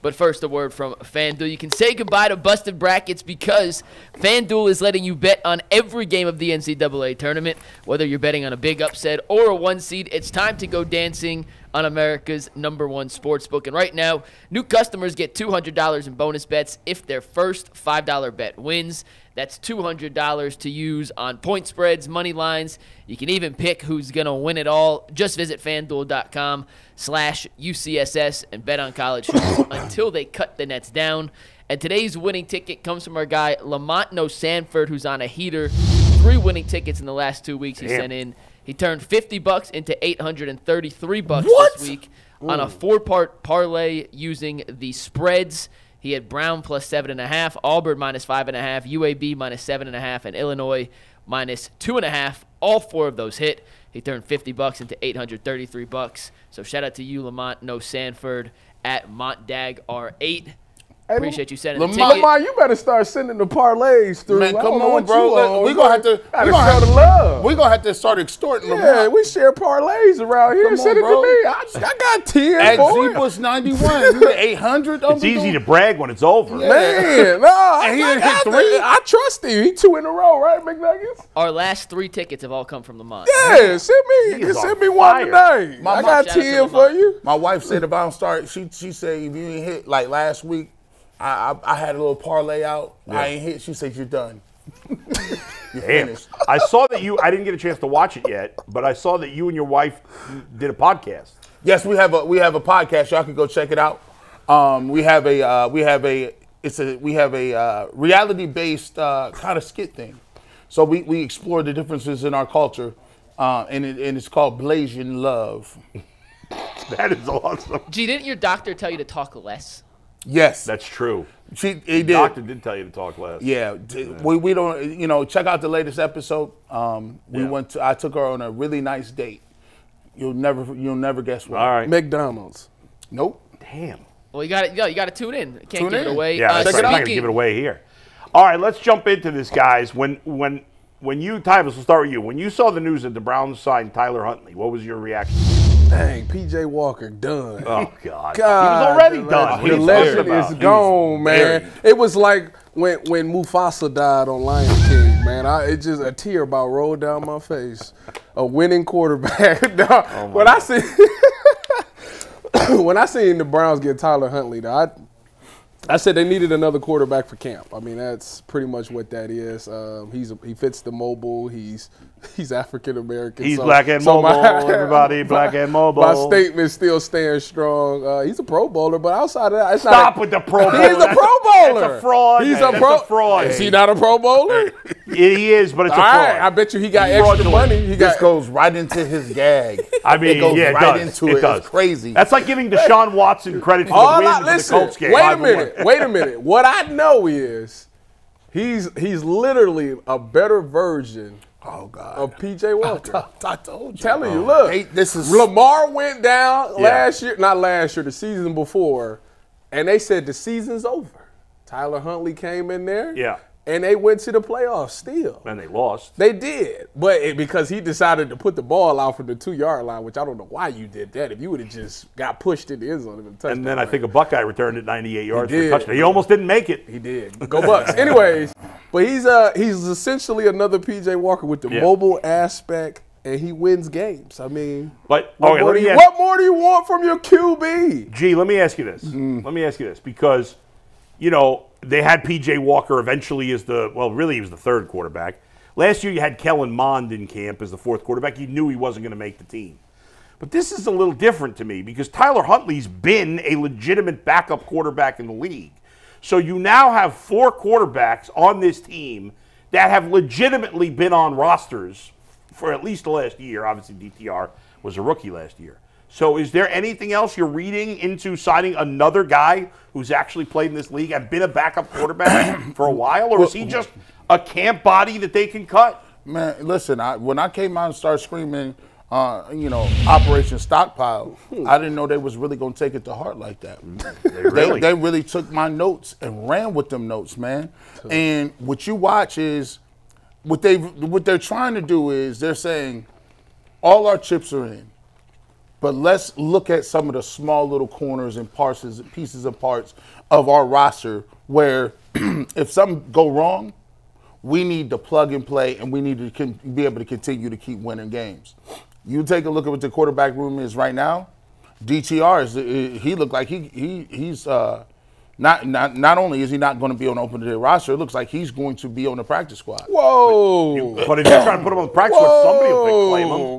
But first, a word from FanDuel. You can say goodbye to busted brackets because FanDuel is letting you bet on every game of the NCAA tournament. Whether you're betting on a big upset or a one seed, it's time to go dancing on America's number one sports book. And right now, new customers get $200 in bonus bets if their first $5 bet wins. That's $200 to use on point spreads, money lines. You can even pick who's going to win it all. Just visit fanduel.com slash UCSS and bet on college until they cut the nets down. And today's winning ticket comes from our guy, Lamont No Sanford, who's on a heater. Three winning tickets in the last two weeks he Damn. sent in. He turned 50 bucks into 833 bucks What? this week on a four-part parlay using the spreads. He had Brown plus seven and a half, Auburn minus five and a half, UAB minus seven and a half, and Illinois minus two and a half. All four of those hit. He turned 50 bucks into 833 bucks. So shout out to you, Lamont No Sanford at Montdag R8. Appreciate you sending the Lamar, ticket. Lamar, you better start sending the parlays through. Man, I come on, bro. you Let- on. we gonna have to. Gotta we gonna have, the love. We're gonna have to start extorting yeah, Lamar. we share parlays around here. Come Send on, it bro. to me. I, I got ten At for it. Zebus ninety one, you get eight hundred. Oh, It's easy to brag when it's over. Man, no, I, And he I, done hit I- three? I trust him. He two in a row, right, McNuggets? Our last three tickets have all come from Lamont. Yeah, send me. He Send me one fire. today. My I got Shout out to ten for you. My wife said if I don't start, she she said if you ain't hit like last week, I I, I had a little parlay out. I ain't hit. She said you're done. you're Damn. finished. I saw that you. I didn't get a chance to watch it yet, but I saw that you and your wife did a podcast. Yes, we have a we have a podcast. Y'all can go check it out. Um, we have a uh, we have a it's a we have a uh, reality based uh, kind of skit thing. So we, we explore the differences in our culture, uh, and it, and it's called Blasian Love. That is awesome. Gee, didn't your doctor tell you to talk less? Yes, That's true. she he did. Doctor did tell you to talk less. Yeah, d- we, we don't you know check out the latest episode. Um, we Yeah. went to I took her on a really nice date. You'll never you'll never guess what. All right. McDonald's. Nope. Damn. Well, you got to you got to tune in. Can't Tune give it away. Yeah, Uh, that's right. I'm not gonna give it away here. All right, let's jump into this, guys. When when when you, Tyvus, we'll start with you. When you saw the news that the Browns signed Tyler Huntley, what was your reaction? Dang, PJ Walker done. Oh God, God, he was already the done. The legend is gone, man. buried. It was like when when Mufasa died on Lion King, man. I, it just a tear about rolled down my face. A winning quarterback. No, Oh when I see when I seen the Browns get Tyler Huntley, though, I I said they needed another quarterback for camp. I mean, that's pretty much what that is. Um, he's he fits the mobile. He's he's African American. He's black and mobile, everybody, black and mobile. My statement still stands strong. Uh, he's a Pro Bowler, but outside of that, it's Stop not a, with the Pro Bowler. He's a Pro Bowler. That's a fraud. He's man. a Pro a fraud. Is he not a Pro Bowler? He is, but it's All a fraud. right, I bet you he got extra Fraudulent. money. He This goes right into his gag. I mean, it goes yeah, it right does. into it. It does. It's crazy. That's like giving Deshaun Watson credit for All the win I, for the Colts game. wait a Five to one. minute. Wait a minute. What I know is he's he's literally a better version oh God. of PJ Walker. I told you. telling you, look, this is Lamar went down Yeah. last year, not last year, the season before, and they said the season's over. Tyler Huntley came in there, Yeah. And they went to the playoffs still. And they lost. They did, but it, because he decided to put the ball out from the two yard line, which I don't know why you did that. If you would have just got pushed in the end zone and touched And then I think a Buckeye returned it 98 yards for a touchdown. He almost didn't make it. he did. Go Bucks. Anyways, but he's uh he's essentially another PJ Walker with the Yeah. mobile aspect, and he wins games. I mean, But what, okay, more do me you, ask, what more do you want from your QB? Gee, let me ask you this. Mm-hmm. Let me ask you this because, you know, they had PJ Walker eventually as the well, really he was the third quarterback. Last year you had Kellen Mond in camp as the fourth quarterback. You knew he wasn't going to make the team. But this is a little different to me because Tyler Huntley's been a legitimate backup quarterback in the league. So you now have four quarterbacks on this team that have legitimately been on rosters for at least the last year. Obviously, DTR was a rookie last year. So is there anything else you're reading into signing another guy who's actually played in this league and been a backup quarterback for a while? Or is he just a camp body that they can cut? Man, listen, I, when I came out and started screaming, uh, you know, Operation Stockpile, I didn't know they was really going to take it to heart like that. They really- They, really took my notes and ran with them notes, man. And what you watch is what they what they're trying to do is they're saying all our chips are in. But let's look at some of the small little corners and parts, pieces and parts of our roster where if something go wrong, we need to plug and play, and we need to con- be able to continue to keep winning games. You take a look at what the quarterback room is right now. DTR is he looked like he he he's uh, not not not only is he not going to be on the open day roster, it looks like he's going to be on the practice squad. Whoa. But if you're trying to put him on the practice squad, somebody will pick, claim him. Whoa,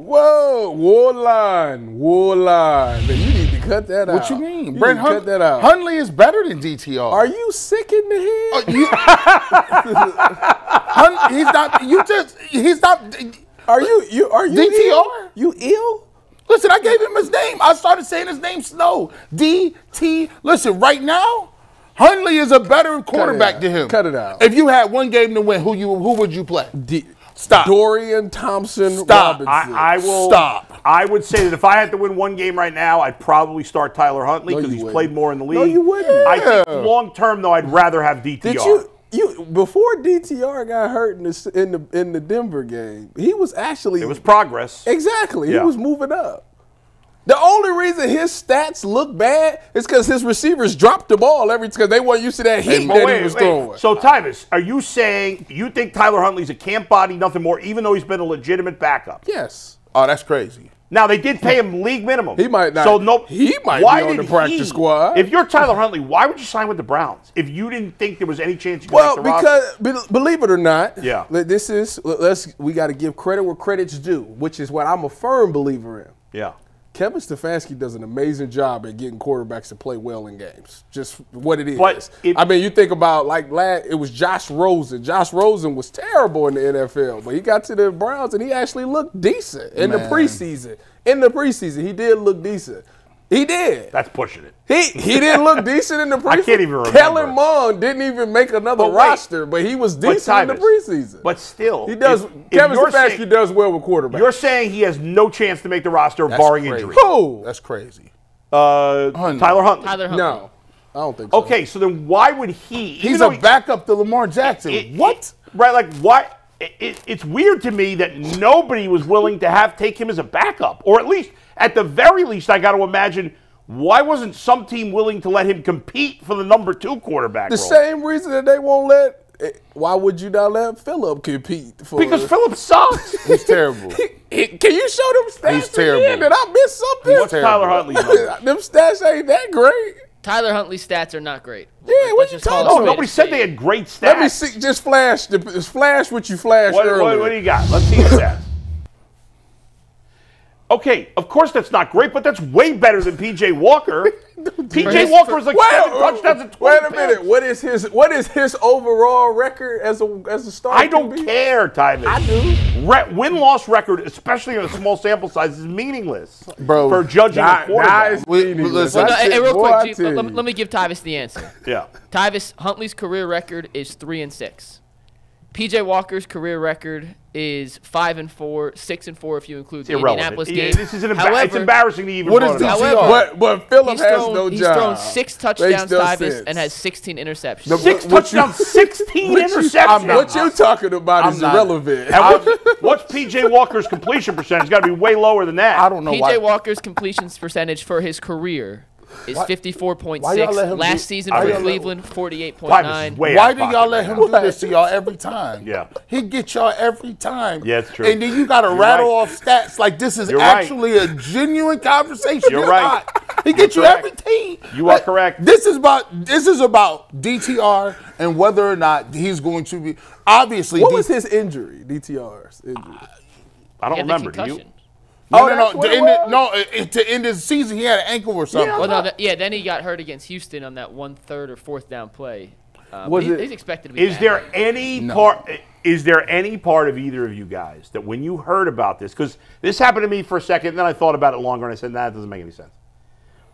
war line, war line. Man, you need to cut that out. What you mean? You Brent Hun- cut that out. Huntley is better than DTR. Are you sick in the head? Uh, you- Hun- he's not. You just. He's not. are you you are you DTR? Ill? You ill? Listen, I gave him his name. I started saying his name slow. D T. Listen, right now, Huntley is a better quarterback than him. Cut it out. If you had one game to win, who you who would you play? D- Stop. Dorian Thompson Stop. Robinson. I, I will Stop. I would say that if I had to win one game right now, I'd probably start Tyler Huntley because you he's wouldn't. played more in the league. No, you wouldn't. I think long term though, I'd rather have DTR. Did you you before DTR got hurt in the in the in the Denver game? He was actually It was progress. exactly Yeah. he was moving up. The only reason his stats look bad is because his receivers dropped the ball every because they weren't used to that heat But that wait, he was wait. throwing. So, Tyvis, are you saying you think Tyler Huntley's a camp body, nothing more, even though he's been a legitimate backup? yes, Oh, that's crazy. Now they did pay him league minimum. He might not- So no, he might why be on did the practice he- squad. If you're Tyler Huntley, why would you sign with the Browns if you didn't think there was any chance you could well because be- believe it or not, Yeah. this is let's we got to give credit where credit's due, which is what I'm a firm believer in. yeah. Kevin Stefanski does an amazing job at getting quarterbacks to play well in games. Just what it is. But if- I mean, you think about like last, it was Josh Rosen. Josh Rosen was terrible in the NFL, but he got to the Browns and he actually looked decent in the preseason. In the preseason, he did look decent. He did. That's pushing it. He he didn't look decent in the preseason. I can't even remember. Kellen Mond didn't even make another But wait. roster, but he was But decent in the preseason. But still, he does. if- if Kevin you're Stefanski saying- does well with quarterbacks. You're saying he has no chance to make the roster, That's barring crazy. injury. Who? That's crazy. Uh, Huntley. Tyler Huntley. Tyler Huntley. No, I don't think so. Okay, so then why would he? He's a he- backup to Lamar Jackson. it- what? right? Like why? It, it- it's weird to me that nobody was willing to have take him as a backup, or at least, at the very least, I got to imagine. Why wasn't some team willing to let him compete for the number two quarterback The role? same reason that they won't let. Why would you not let Phillip compete? For because Phillips sucks. He's terrible. Can you show them stats? He's terrible. Again? Did I miss something? What's Tyler Huntley's number? them stats ain't that great. Tyler Huntley's stats are not great. Yeah, what Let's you just call talking about? No, a spade a nobody said spade. they had great stats. Let me see. Just flash. The, just flash what you flashed What, earlier. what, what do you got? Let's see the stats. Okay, of course that's not great, but that's way better than PJ Walker. PJ Walker was like seven touchdowns and 20 wait a minute. picks. What is his? What is his overall record as a as a starter? I don't QB? care, Tyvus. I do. Re- win-loss record, especially in a small sample size, is meaningless Bro, for judging That- a quarterback. that is meaningless. listen- Well, no, That hey, shit, real quick, G, let, let me give Tyvis the answer. yeah. Tyvis Huntley's career record is three and six. PJ Walker's career record is five and four, six and four if you include the Irrelevant. Indianapolis Yeah, game. this is an emba- However, it's embarrassing to even What is brought is it up. However, But but Phillip He's has thrown, no he's job. thrown six touchdowns, no Tyvis, sense. and has 16 interceptions. The- Six What- what you- touchdowns, 16 What you- interceptions. What you're talking about I'm is not- irrelevant. And what's, what's PJ Walker's completion percentage? Got to be way lower than that. I don't know PJ why. Walker's completions percentage for his career is 54.6. why y'all let him Last do- season why for Cleveland, 48.9. Why do y'all let him do this to y'all every time? Yeah. He get y'all every time. Yeah, it's true. And then you got to You're rattle right. off stats like this is You're right. actually a genuine conversation. You're It's right. not. He gets you correct. every team. You are Like, correct. This is about this is about DTR and whether or not he's going to be obviously. What D- was his injury? DTR's injury. Uh, I don't He had the remember. Do you? Concussion. No, Oh, no, no. what To end it, no, it, to end his season, he had an ankle or something. Well, no, that, yeah, then he got hurt against Houston on that one third or fourth down play. Uh, Was he- it- he's expected to be Is back. there any part? Is there any part of either of you guys that when you heard about this, because this happened to me for a second, then I thought about it longer and I said, "Nah, that doesn't make any sense."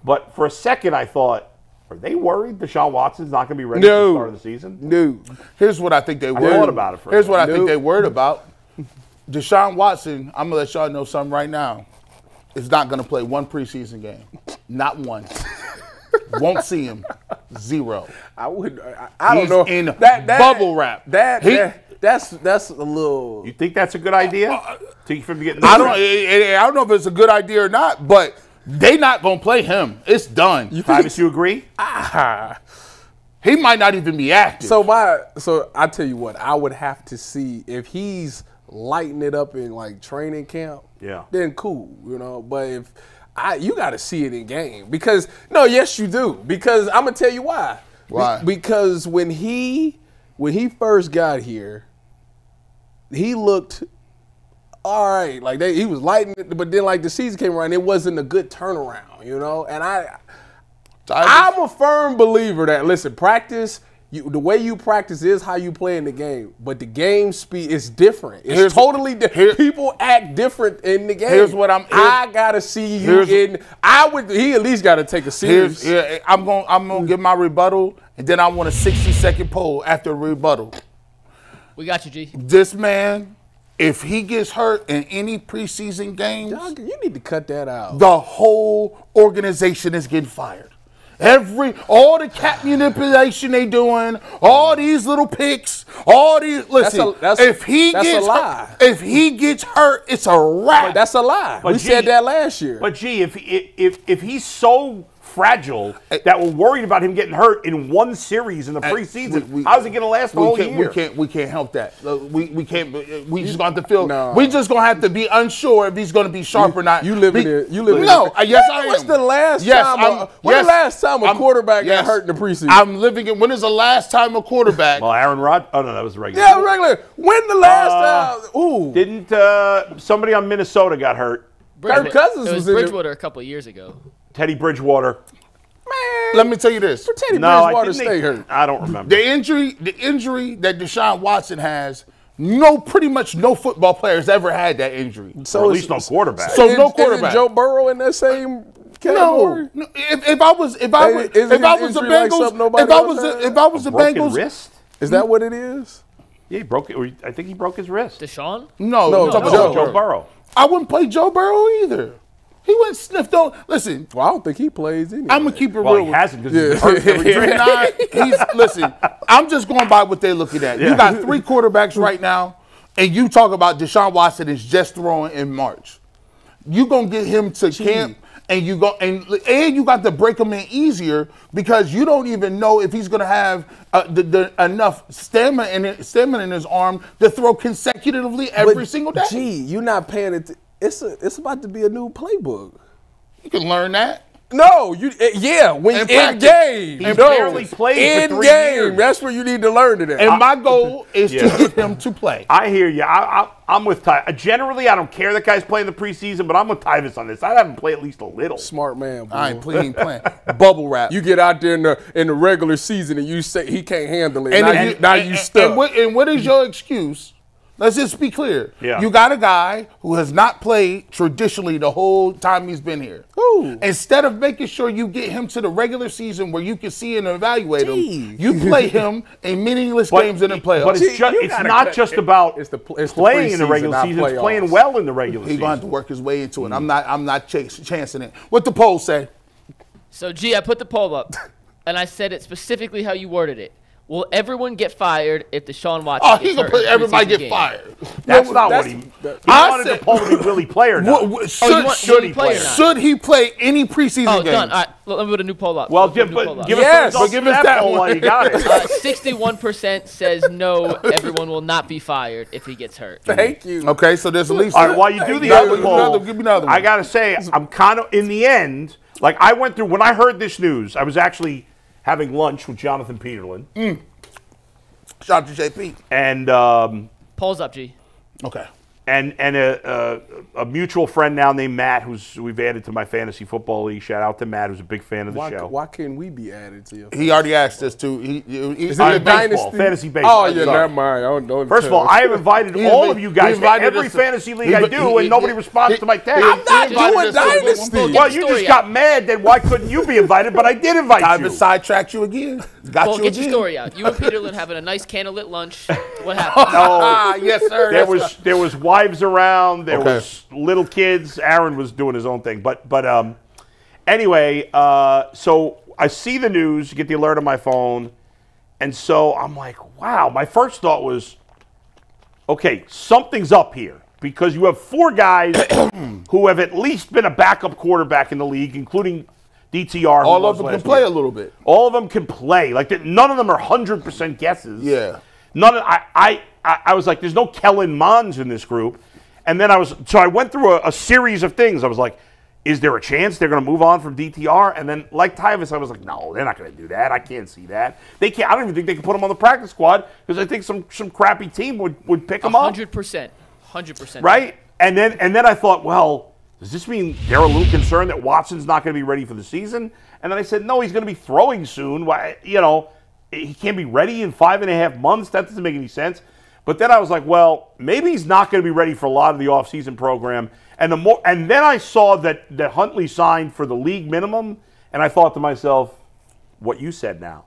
But for a second, I thought, are they worried Deshaun Watson's not going to be ready for No. the start of the season? No. Here's what I think they I worried about it for a Here's what I second. think they worried about. Deshaun Watson, I'm gonna let y'all know something right now. Is not gonna play one preseason game. Not one. Won't see him. Zero. I would. I, I don't He's know. in that bubble wrap. That, He- that that's that's a little. You think that's a good idea? Uh, to for him to get? I don't. I eh, eh, eh, I don't know if it's a good idea or not, but They not gonna play him. It's done. Tyvus, you agree? Ah. He might not even be active. So my so I tell you what, I would have to see if he's lighting it up in like training camp. Yeah. Then cool, you know. But if I you got to see it in game because no, yes you do because I'm gonna tell you why. Be- Why? because when he when he first got here, he looked all right. Like they, he was lighting it, but then like the season came around, it wasn't a good turnaround, you know. And I I'm a firm believer that listen, practice. You, the way you practice is how you play in the game, but the game speed is different. It's Here's- totally different. People act different in the game. Here's what I'm- I gotta see you in. I would. He at least got to take a Here's, series. yeah, I'm gonna I'm gonna give my rebuttal, and then I want a 60 second poll after rebuttal. We got you, G. This man, if he gets hurt in any preseason games, Dog, You need to cut that out. the whole organization is getting fired. Every all the cap manipulation they doing, all these little picks, all these listen. a- that's- if he that's a gets lie. hurt, if he gets hurt, it's a wrap. That's a lie. But we gee- said that last year. But gee, if if if he's so fragile that we're worried about him getting hurt in one series in the preseason, we- we- how's it going to last the we whole can't, year? We can't. We can't help that. Uh, We we can't. We just gonna have to feel. No. We just gonna have to be unsure if he's gonna be sharp or not. You live in it. You live in No, it. uh, yes, When I am. was the last Yes, time? I'm- a, when yes, the last time a I'm- quarterback yes. got hurt in the preseason? I'm living in. When is the last time a quarterback? well, Aaron Rod. Oh no, that was regular. yeah, regular. When the last Uh, time? Ooh, Didn't uh, somebody on Minnesota got hurt? Bridgewater- Cousins it was, was in the- Bridgewater a couple of years ago. Teddy Bridgewater. man. Let me tell you this. Teddy No, I Bridgewater didn't stay think- hurt. I don't remember. The injury, the injury that Deshaun Watson has, no, pretty much no football players ever had that injury. So or at least no quarterback. So Is- no quarterback. Joe Burrow in that same category? No, no. If, if I was, if I was, isn't if I was the injury like Bengals, if I was, the, if I was the Broken Bengals, wrist. Is that what it is? Yeah, he broke it. I think he broke his wrist. Deshaun? no, No, I'm no. about Joe Burrow. I wouldn't play Joe Burrow either. He went sniffed on. Listen, Well, I don't think he plays anyway. I'm gonna keep it Well, real. he hasn't because Yeah. he's been hurt every He's not. He's listen. I'm just going by what they're looking at. You got three quarterbacks right now, and you talk about Deshaun Watson is just throwing in March. You gonna get him to camp, and you go and and you got to break him in easier because you don't even know if he's gonna have uh, the, the enough stamina in it, stamina in his arm to throw consecutively every But, single day. Gee, you're not paying it. It's a, it's about to be a new playbook. You can learn that. No, you eh, yeah, when In in, practice. game. He no. barely played for in three game. years. That's where you need to learn it. at. And my goal is Yeah. to get him to play. I hear you. I, I, I'm with Ty. Generally, I don't care that guy's playing the preseason, but I'm with Tyvis on this. I'd have him play at least a little. Smart man, bro. I ain't playing, playing bubble wrap. You get out there in the in the regular season and you say he can't handle it. And now if you, you, now and, you stuck. And what, and what is your excuse? Let's just be clear. Yeah. You got a guy who has not played traditionally the whole time he's been here. Who? Instead of making sure you get him to the regular season where you can see and evaluate Gee. him, you play him in meaningless But- games in the playoffs. But it's, See, ju- you it's gotta not just it- about it's the pl- it's the playing in the regular not season. It's playing well in the regular He's season. He's going to have to work his way into it. I'm mm. not. I'm not chas- chancing it. What the poll say? So, G, I put the poll up, and I said it specifically how you worded it. Will everyone get fired if Deshaun Watson Oh, gets he gonna hurt put everybody preseason get game? fired. That's No, not that's- what he. that- He I wanted said- to be will he play or not. What, what, Oh, should, you want- should he he play or not? should he play any preseason Oh, game? done. All right, let me put a new poll up. Well, Let's a give, new but poll up. give Yes, us but give us that that one. you got it. Uh, 61% says no, everyone will not be fired if he gets hurt. Thank you. Okay, so there's at least. All right, while you do the other poll, another- give me another one. I gotta say, I'm kind of in the end. Like I went through when I heard this news, I was actually having lunch with Jonathan Peterlin, Shout out to JP. and um, Polls up, G. Okay. And and a, a, a mutual friend now named Matt, who's we've added to my fantasy football league. Shout out to Matt, who's a big fan of the Why, show. why can't we be added to you? He already asked us to. He, he, he, Is it the baseball, dynasty? fantasy baseball. Oh yeah, never mind. I don't, don't First of all. I have invited all invi- of you guys to every to- fantasy league he I do, he- and nobody he- responds he- to my text. he- I'm not doing invited us to- dynasty. Well, well, you just got mad Then why couldn't you be invited? But I did invite you. I've you. been sidetracked you again. Got Well, you get again. your story out. You and Peterlin having a nice candlelit lunch. What happened? Ah, yes, sir. there That's was right. there was wives around. There Okay. was little kids. Aaron was doing his own thing. But but um, anyway, uh, so I see the news, get the alert on my phone, and so I'm like, wow. My first thought was, okay, something's up here. because you have four guys who have at least been a backup quarterback in the league, including DTR. All of them can play year. a little bit. All of them can play. Like that- none of them are hundred percent guesses. Yeah. None. Of, I, I I was like, there's no Kellen Monds in this group, and then I was so I went through a, a series of things. I was like, is there a chance they're going to move on from DTR? And then like Tyvis, I was like, no, they're not going to do that. I can't see that. They can't. I don't even think they can put him on the practice squad because I think some some crappy team would would pick him up Hundred percent, hundred percent. right? And then and then I thought, well, does this mean they're a little concerned that Watson's not going to be ready for the season? And then I said, no, he's going to be throwing soon. Why, you know, he can't be ready in five and a half months. That doesn't make any sense. But then I was like, well, maybe he's not going to be ready for a lot of the offseason program. And the more, and then I saw that that Huntley signed for the league minimum, and I thought to myself, what you said now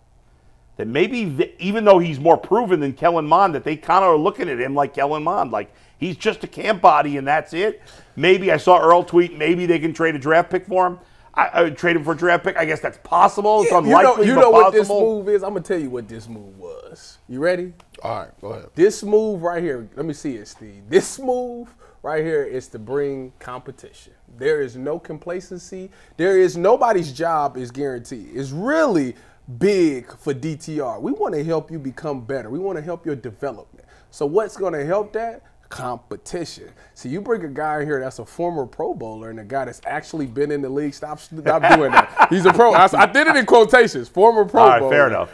that maybe th- even though he's more proven than Kellen Mond, that they kind of are looking at him like Kellen Mond, like he's just a camp body and that's it. Maybe I saw Earl tweet, maybe they can trade a draft pick for him. I, I would trade him for a draft pick. I guess that's possible. It's you know, unlikely, you but know what this move is? I'm gonna tell you what this move was. You ready? All right, go ahead. This move right here, let me see it, Steve. This move right here is to bring competition. There is no complacency. There is nobody's job is guaranteed. It's really big for DTR. We want to help you become better. We want to help your development. So what's going to help that? Competition. So you bring a guy here that's a former Pro Bowler and a guy that's actually been in the league. Stop, stop doing that. He's a pro. I, I did it in quotations. Former Pro All right, Bowler fair enough.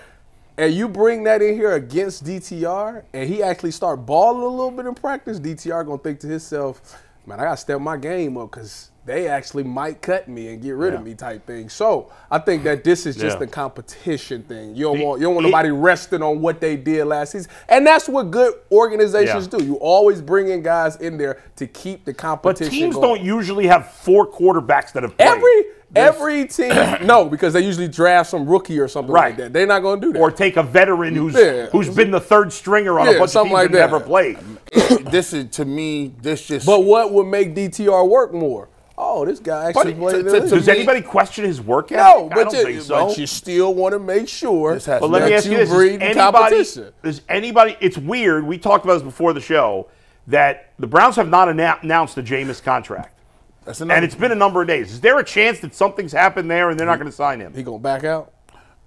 and you bring that in here against DTR, and he actually start balling a little bit in practice, DTR gonna think to himself, man, I gotta step my game up because they actually might cut me and get rid of me type thing. So I think that this is just Yeah. a competition thing. You don't The- want you don't want it- nobody resting on what they did last season, and that's what good organizations Yeah. do. You always bring in guys in there to keep the competition. But competition. teams going. don't usually have four quarterbacks that have played. Every every team no because they usually draft some rookie or something like Right. that. They're not gonna do that. or take a veteran who's Yeah. who's been the third stringer on Yeah, a bunch of something teams like that that. never played. this is to me. This just. But what would make DTR work more? Oh, this guy actually But played. to- in the to- to Does me- anybody question his work ethic? no, I but don't you, think so. but you still want to make sure This has But let that me ask you you this: breed is in anybody, competition. Is anybody? It's weird. We talked about this before the show that the Browns have not annou- announced the Jameis contract, That's another. and it's been a number of days. Is there a chance that something's happened there and they're not going to sign him? he gonna back out.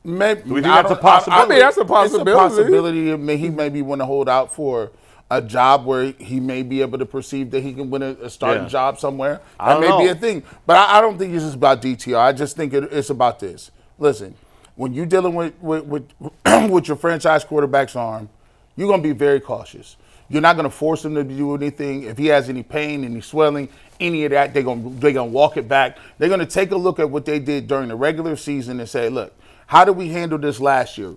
Maybe, Do we think I that's a don't- I- I possibility? mean, that's a possibility. It's a possibility. May- He maybe want to hold out for a job where he may be able to perceive that he can win a, a starting Yeah. job somewhere. That may be a thing. But I, I don't think it's just about DTR. I just think it, it's about this. Listen, when you're dealing with with, with, with your franchise quarterback's arm, you're going to be very cautious. You're not going to force him to do anything. If he has any pain, any swelling, any of that, they're going to they're going to walk it back. They're going to take a look at what they did during the regular season and say, look, how did we handle this last year?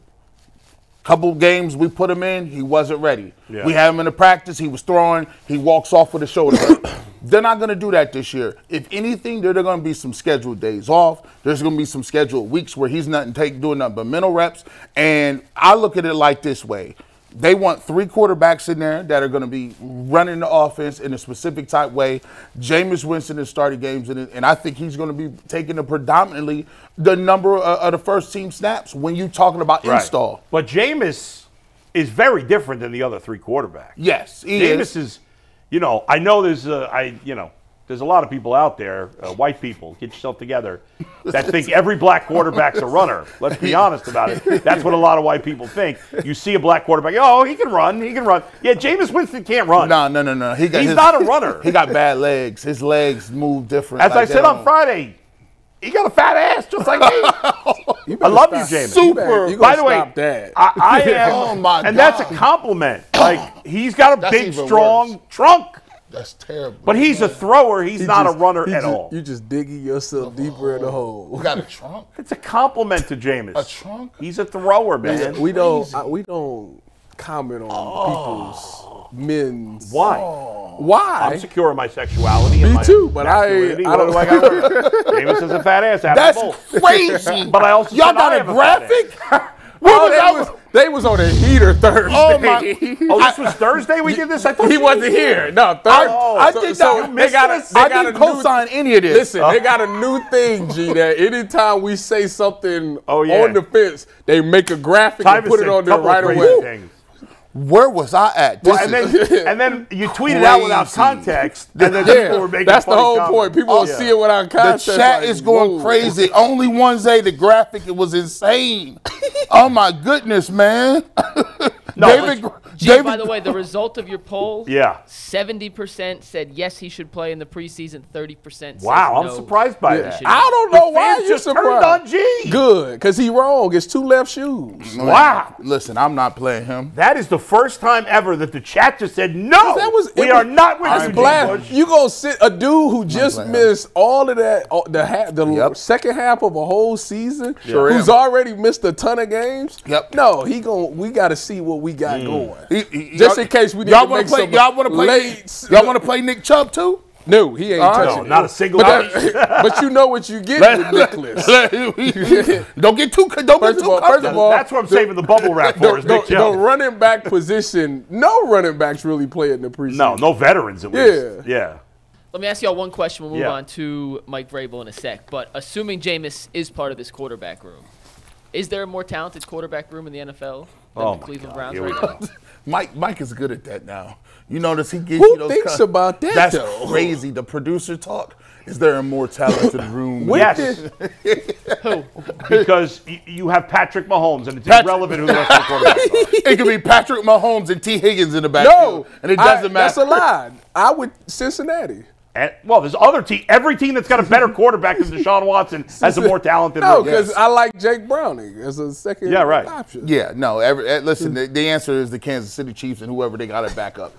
Couple games we put him in, he wasn't ready. Yeah. We had him in the practice, he was throwing, he walks off with a shoulder. they're not going to do that this year. If anything, there are going to be some scheduled days off. There's going to be some scheduled weeks where he's not take doing nothing but mental reps. And I look at it like this way: they want three quarterbacks in there that are going to be running the offense in a specific type way. Jameis Winston has started games in it, and I think he's going to be taking the predominantly the number of, of the first team snaps when you're talking about Right. install. But Jameis is very different than the other three quarterbacks. Yes, he Jameis is. is, you know, I know there's, a, I, you know, there's a lot of people out there, uh, white people, get yourself together, that think every black quarterback's a runner. Let's be honest about it. That's what a lot of white people think. You see a black quarterback, oh, he can run, he can run. Yeah, Jameis Winston can't run. No, no, no, no. He got He's his- not a runner. He got bad legs. His legs move different. As Like, I said on Friday, he got a fat ass just like me. I love you, Jameis. You better- you By the way, that. I, I am, Oh, my and that's a compliment. Like he's got a That's big, strong worse. trunk, That's terrible. but he's a thrower. He's He not just- a runner at just- all. You just digging yourself deeper in the hole. You got a trunk? It's a compliment to Jameis. A trunk? He's a thrower, man. we don't. I, we don't comment on oh. people's men's. Why? Oh. Why? I'm secure in my sexuality. and Me my too, but I- I What don't- do I got? Jameis has a fat ass. I That's both. crazy. But I also Y'all got I a have a graphic? Oh, was they that? was, they was on a heater Thursday. Oh, my- Oh, this was Thursday. We did this. I thought he wasn't here. No, Thursday. Oh, I so, think so that you they got a, missed they I got didn't a co-sign any of this. Listen, they got a new thing, G. That anytime we say something Oh, yeah. on the fence, they make a graphic Tyvus and put it on there right away. things. Where was I at? Well, and then and then you tweet it out without context, and then people were making that's the whole comments. point. People will Yeah. see it without context. the context. chat like, is going whoa. crazy. Only one Zay, the graphic, it was insane. oh my goodness, man. No, David, Gee, David, by the way, the result of your poll, Yeah. 70% said yes, he should play in the preseason, 30% says Wow, I'm no, surprised by he that. shouldn't. I don't know why fans you just turned surprised. on G. Good, because he wrong. It's two left shoes. Wow. listen, I'm not playing him. That is the first time ever that the chat just said no. That was we it are was- not with That's you, G. black. Bush. You gonna sit a dude who just playing. missed all of that, all- the half, the Yep. second half of a whole season, Sure who's am. already missed a ton of games. Yep. No, he gon' We got to see what we got Mm. going. He- he- Just in case we need y'all to wanna make play, some Y'all want to play? late- Y'all want to play Nick Chubb too? No, he ain't All right. touching No, not a single. But, that- but you know what you get with Nicholas. don't get too. Don't First get of too all- first of all- That's what I'm saving the bubble wrap for. Is the, Nick the running back position, no running backs really play in the preseason. No, no veterans at Yeah. least. Yeah. Let me ask y'all one question. We'll move Yeah. on to Mike Vrabel in a sec. But assuming Jameis is part of this quarterback room, is there a more talented quarterback room in the NFL than Oh the Cleveland God, Browns here right now? Mike Mike is good at that now. You notice he gives Who you those. Who thinks co- about that, That's though? crazy. The producer talk. Is there a more talented room? Yes. Who? Because you have Patrick Mahomes, and it's Patrick- irrelevant who the rest of the quarterbacks it could be Patrick Mahomes and Tee Higgins in the backfield, no, and it doesn't matter. That's a lie. I would Cincinnati. And, well, there's other team. Every team that's got a better quarterback than Deshaun Watson has a more talented. No, because Yes. I like Jake Browning as a second Yeah, right. option. Yeah, no. Every, eh, listen, the, the answer is the Kansas City Chiefs and whoever they got to back up.